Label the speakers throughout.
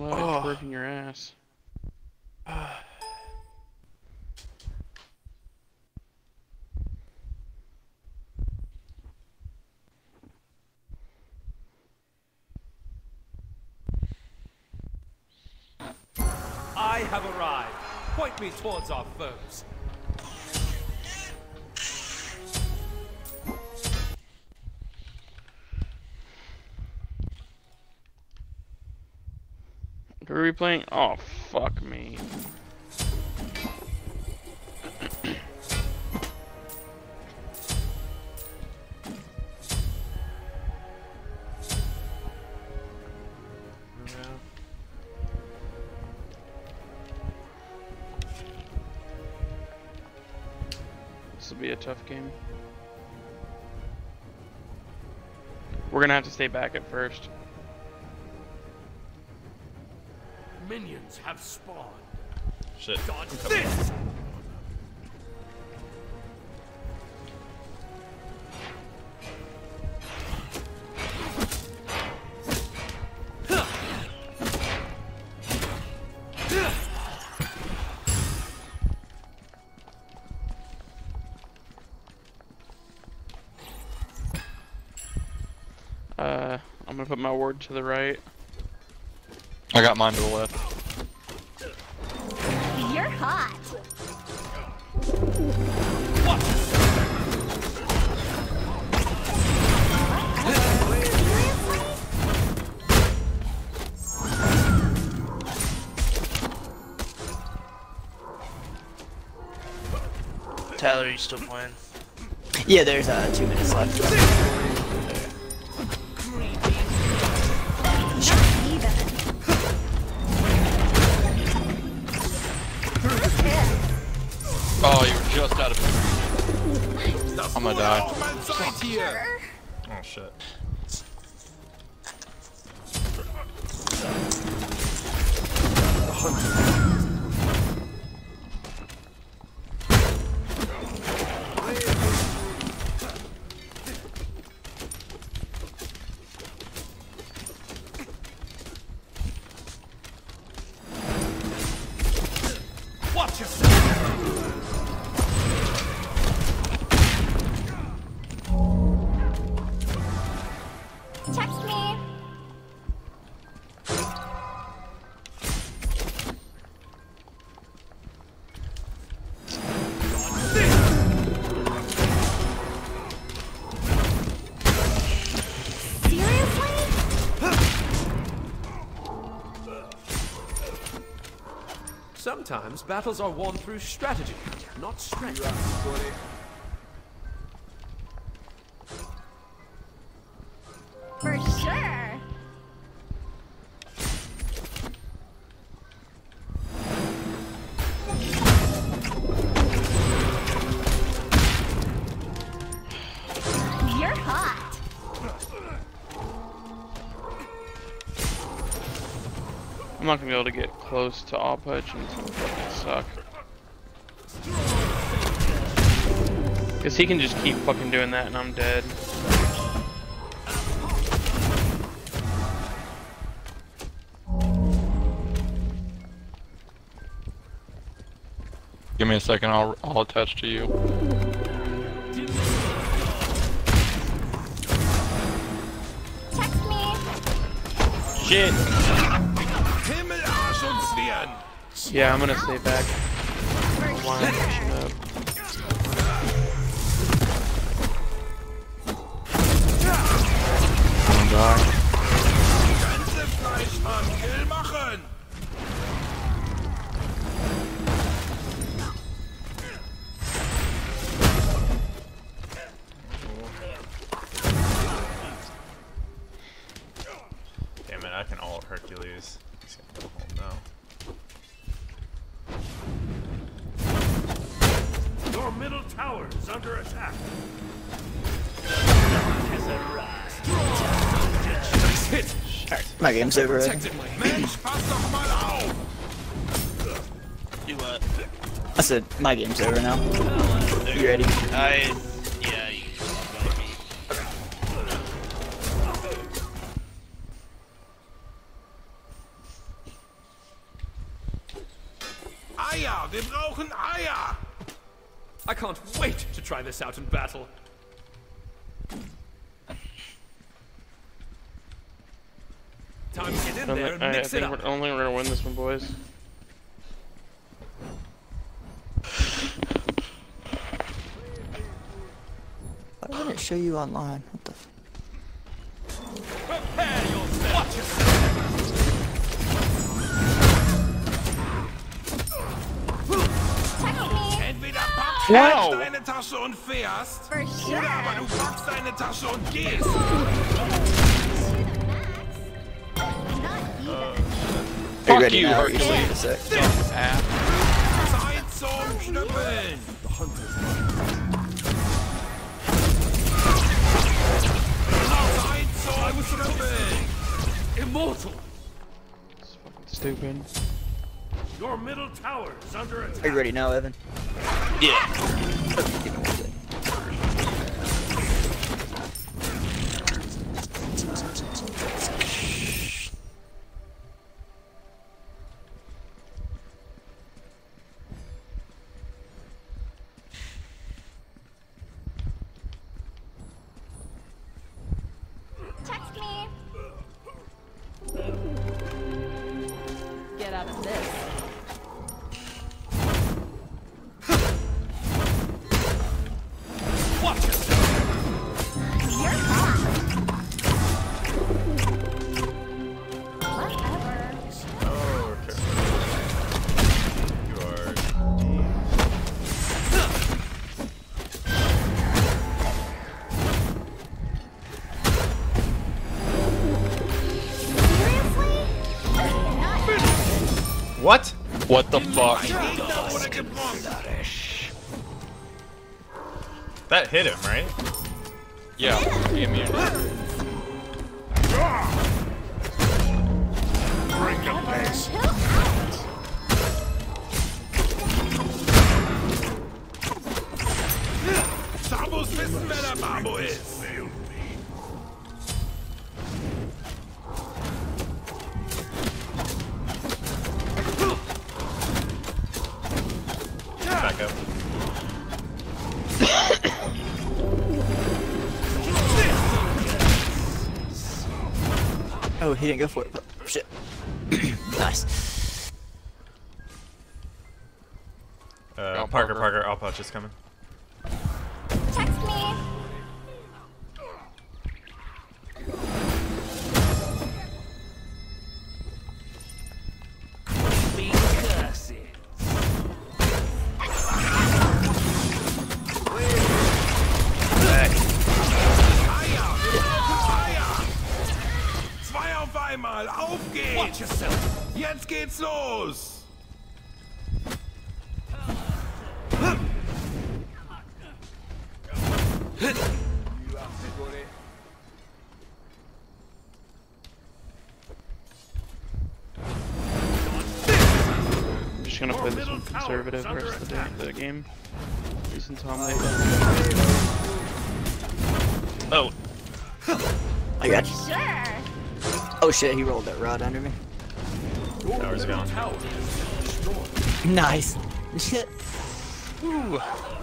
Speaker 1: much,
Speaker 2: Oh.
Speaker 1: working your ass.
Speaker 3: I have arrived. Point me towards our foes.
Speaker 1: What are we playing? Oh, fuck me. This will be a tough game. We're gonna have to stay back at first.
Speaker 3: Minions have spawned.
Speaker 2: Shit.
Speaker 3: Dodge this!
Speaker 1: Uh, I'm gonna put my ward to the right.
Speaker 2: I got mine to the left.
Speaker 4: Still playing?
Speaker 5: Yeah, there's uh, two minutes left.
Speaker 2: Oh, you were just out of. I'm gonna die. Oh shit.
Speaker 3: Watch yourself! Sometimes battles are won through strategy, not strength.
Speaker 6: For
Speaker 1: not gonna be able to get close to Alpudge and it's gonna fucking suck. Cause he can just keep fucking doing that and I'm dead.
Speaker 2: Give me a second. I'll I'll attach to you.
Speaker 6: Text me.
Speaker 1: Shit! Yeah, I'm gonna stay back.
Speaker 7: Damn it, I can ult Hercules. He's gonna.
Speaker 3: Your middle tower is under attack. Nice hit!
Speaker 5: My game's over. already.
Speaker 3: Protected my Mensch, pass doch mal auf!
Speaker 4: You what?
Speaker 5: I said my game's over now. You ready?
Speaker 4: I.
Speaker 3: I can't wait to try this out in battle. Time to get in
Speaker 1: I,
Speaker 3: there and
Speaker 1: I
Speaker 3: mix it
Speaker 1: think
Speaker 3: up.
Speaker 1: we're only we're gonna win this one, boys.
Speaker 5: Why didn't it show you online?
Speaker 1: Wow.
Speaker 8: du deine Tasche und fährst,
Speaker 6: For sure.
Speaker 8: oder aber du packst deine Tasche und gehst.
Speaker 6: Shoot 'em, Max. Not even.
Speaker 5: Are you
Speaker 1: Fuck
Speaker 5: ready
Speaker 1: you,
Speaker 5: now?
Speaker 1: Hercules.
Speaker 5: You're just wait a sec.
Speaker 8: Zeit zum Schnüppeln. Zeit zum Schnüppeln.
Speaker 3: Immortal.
Speaker 1: It's fucking stupid.
Speaker 3: Your middle tower is under attack.
Speaker 5: Are you ready now, Evan?
Speaker 4: Yeah.
Speaker 9: Get out of this.
Speaker 2: What?
Speaker 1: What the fuck?
Speaker 8: Gegner wurde gebrochen.
Speaker 2: That hit him, right?
Speaker 1: Yeah. Give me
Speaker 6: chill out.
Speaker 8: Sabos wissen, wer der Babo ist.
Speaker 5: Oh, he didn't go for it. Shit. nice.
Speaker 2: Uh, Parker,
Speaker 1: Parker.
Speaker 2: Parker, I'll pouch is coming.
Speaker 6: Text me.
Speaker 8: Geht's los!
Speaker 1: I'm just gonna play this one conservative the rest of the, day, the game. Using Tom Lee.
Speaker 4: Oh,
Speaker 5: I got you.
Speaker 6: Sure.
Speaker 5: Oh shit, he rolled that rod under me.
Speaker 2: Tower's gone.
Speaker 5: Nice. Shit.
Speaker 3: Are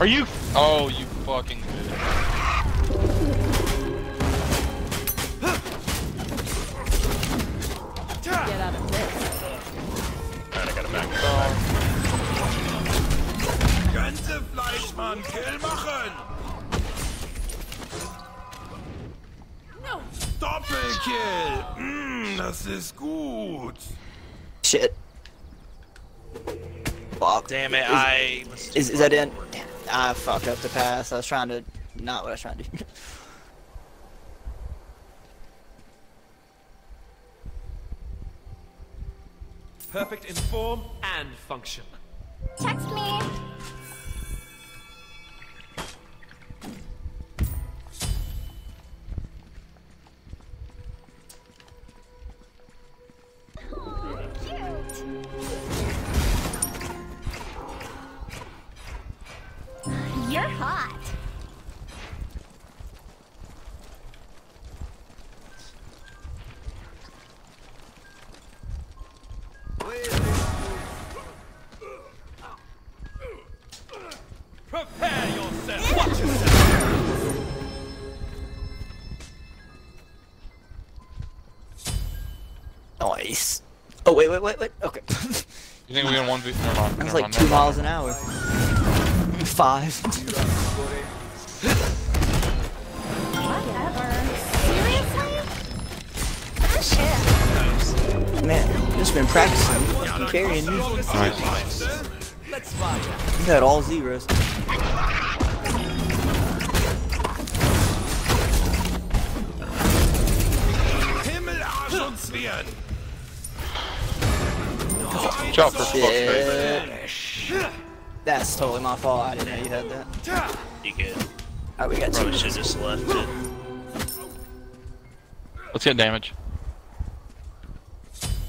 Speaker 3: Are you?
Speaker 1: Oh, you fucking bitch.
Speaker 9: Get out of this.
Speaker 2: Alright, I gotta back up.
Speaker 8: Ganze Fleischmann, Kill machen!
Speaker 9: No.
Speaker 8: Doppelkill! Mmm,
Speaker 3: Das ist gut.
Speaker 5: Shit. Fuck.
Speaker 4: Damn it, I was
Speaker 5: Is, is that in? Damn, I fucked up the pass. I was trying to, not what I was trying to do.
Speaker 3: Perfect in form and function.
Speaker 6: Text me.
Speaker 3: Prepare yourself. Watch yourself.
Speaker 5: Nice. Oh wait, wait, wait, wait. Okay.
Speaker 2: You think we can one v? Never mind.
Speaker 5: That was
Speaker 2: never
Speaker 5: like two miles an hour. Five.
Speaker 6: Whatever. Seriously?
Speaker 5: Man, just been practicing. Been carrying me.
Speaker 2: mind.
Speaker 5: You had all zeros.
Speaker 3: Himmel, Arsch und Zwirn.
Speaker 2: Watch out for fuck's
Speaker 5: Shit. That's totally my fault. I didn't know you had that.
Speaker 4: you good.
Speaker 5: Alright, we got two.
Speaker 4: Probably should just left it.
Speaker 2: Let's get damage.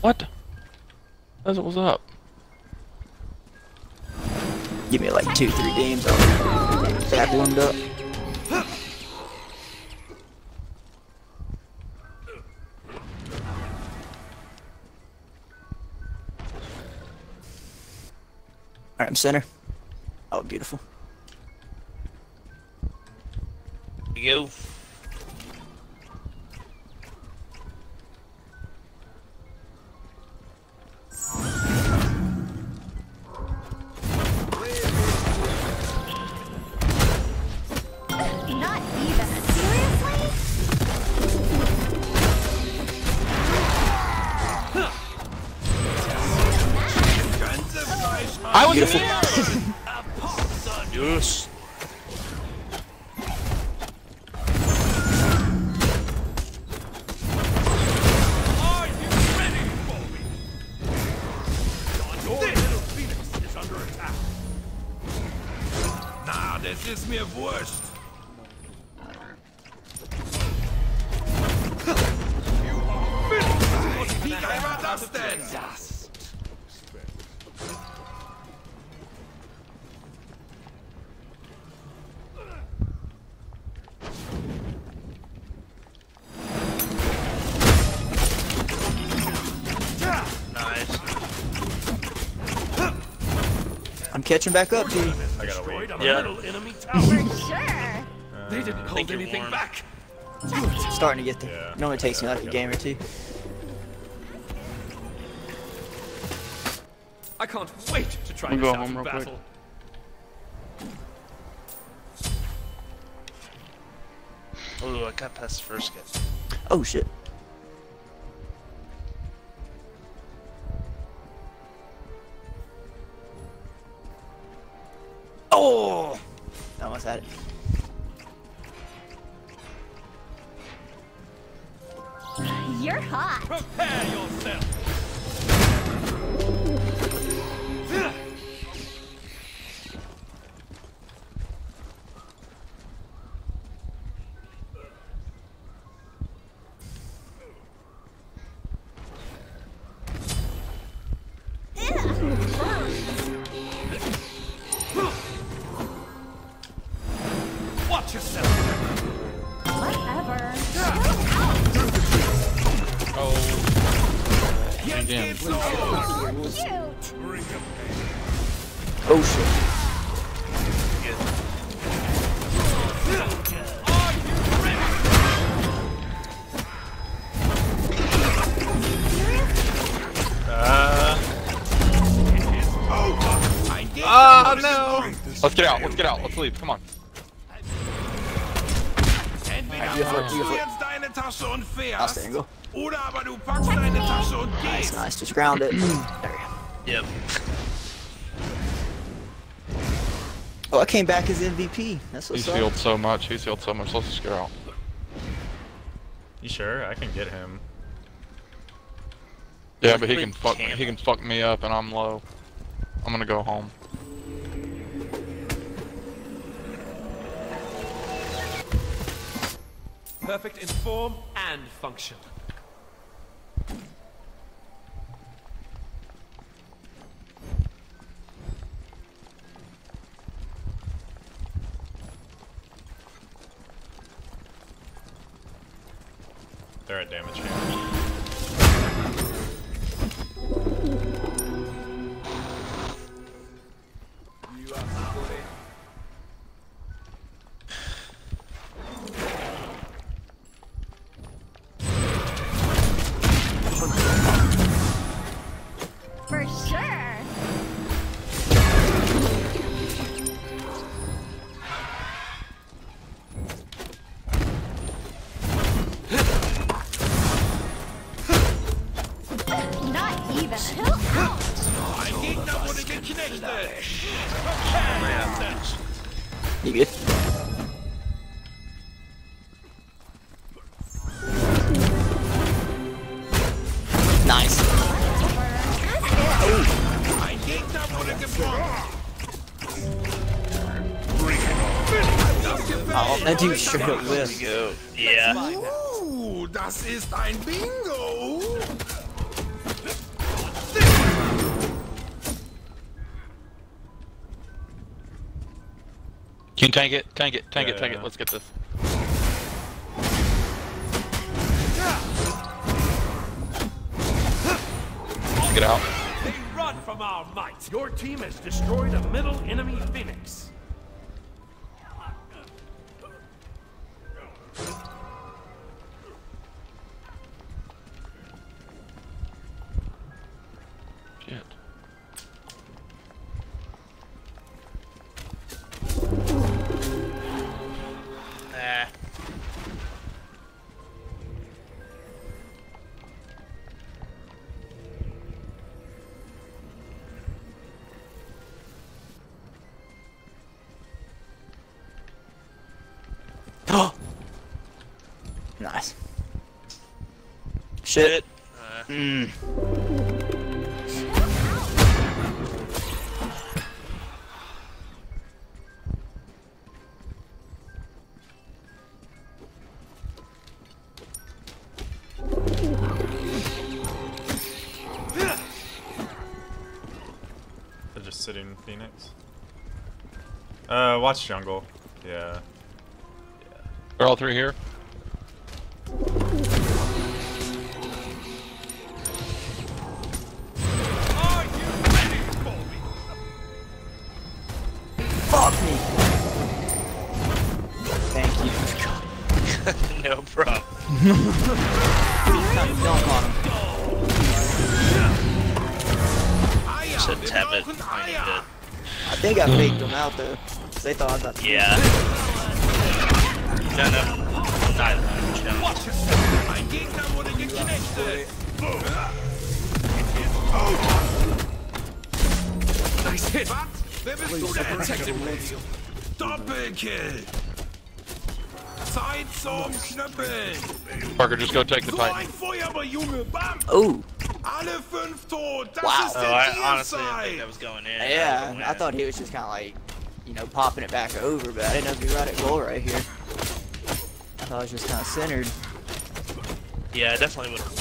Speaker 2: What? That's was up.
Speaker 5: Give me like two, three games. I'll back warmed up. Alright, I'm center. Oh, beautiful.
Speaker 4: You go.
Speaker 3: Ist mir wurscht. Wie geil war das denn?
Speaker 5: I'm catching back up, dude.
Speaker 7: I gotta wait.
Speaker 3: A
Speaker 4: Yeah.
Speaker 3: little enemy tower.
Speaker 6: Sure.
Speaker 3: Uh, they didn't hold anything
Speaker 4: warm.
Speaker 3: back.
Speaker 5: Starting to get there.
Speaker 7: Yeah.
Speaker 5: Normally takes me like a game or two.
Speaker 3: I can't wait to try
Speaker 1: We'll
Speaker 3: this
Speaker 1: go
Speaker 3: out
Speaker 1: home
Speaker 3: in
Speaker 1: real quick.
Speaker 3: battle.
Speaker 4: Ooh, I got past the first guy.
Speaker 5: Oh shit. Oh! Almost had it.
Speaker 6: You're hot.
Speaker 3: Prepare yourself.
Speaker 2: Let's get out. Let's get out. Let's leave. Come on.
Speaker 3: Entweder
Speaker 5: Beautiful,
Speaker 3: holst du jetzt deine
Speaker 8: Tasche und fährst.
Speaker 5: stay and go.
Speaker 8: Oder aber du packst deine Tasche und
Speaker 5: Nice,
Speaker 8: gehst.
Speaker 5: nice. Just ground it. there we go.
Speaker 4: Yep.
Speaker 5: Oh, I came back as MVP. That's what's
Speaker 2: He's
Speaker 5: up.
Speaker 2: healed so much. He's healed so much. Let's just get out.
Speaker 7: You sure? I can get him.
Speaker 2: Yeah, but he can fuck.
Speaker 4: Cam-
Speaker 2: He can fuck me up, and I'm low. I'm gonna go home.
Speaker 3: Perfect in form and function.
Speaker 7: They're at damage here.
Speaker 5: Oh, that dude straight up whiffed.
Speaker 4: Go. Yeah.
Speaker 8: Uh, das ist ein Bingo.
Speaker 2: Can you tank it? Tank it. Tank
Speaker 7: Yeah,
Speaker 2: it. Tank
Speaker 7: yeah.
Speaker 2: it. Let's get this. Get out.
Speaker 3: They run from our might. Your team has destroyed a middle enemy phoenix.
Speaker 2: Shit.
Speaker 4: Nah.
Speaker 5: Nice. Shit.
Speaker 4: Uh,
Speaker 5: Mm.
Speaker 7: They're just sitting Phoenix. Uh, watch jungle. Yeah.
Speaker 2: They're all three here.
Speaker 3: Are you ready for me?
Speaker 5: Fuck me. Thank you.
Speaker 4: no problem.
Speaker 8: Eier.
Speaker 4: Said
Speaker 8: Wir
Speaker 4: tap it.
Speaker 8: brauchen
Speaker 4: I.
Speaker 5: I think I faked him out though. 'cause they thought I was about to.
Speaker 4: Yeah. No, no. Neither. Chill.
Speaker 8: Ein Gegner wurde geknechtet.
Speaker 3: Nice hit.
Speaker 8: Was? Wer bist du denn? Doppelkill. Zeit zum Knüppeln.
Speaker 2: Parker, just go take the
Speaker 8: So
Speaker 2: Titan.
Speaker 8: ein Feuerwehr, Junge. Bam.
Speaker 5: Oh.
Speaker 8: Alle fünf tot. Das
Speaker 5: Wow.
Speaker 8: ist
Speaker 4: Oh, I honestly didn't think that was going in.
Speaker 5: Yeah, I thought he was just kind of like, you know, popping it back over, but I didn't know if he right at goal right here. I thought it was just kind of centered.
Speaker 4: Yeah, I definitely would have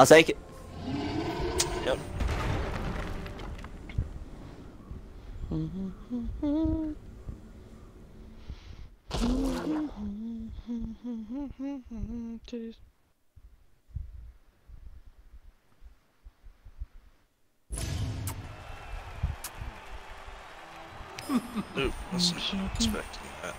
Speaker 5: I'll take it.
Speaker 4: Yep.
Speaker 2: Ooh, wasn't expecting that.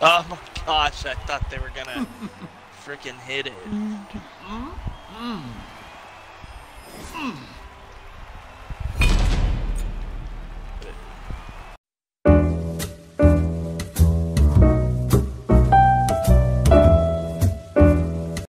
Speaker 4: Oh my gosh, I thought they were gonna freaking hit it. Mm, mm, mm.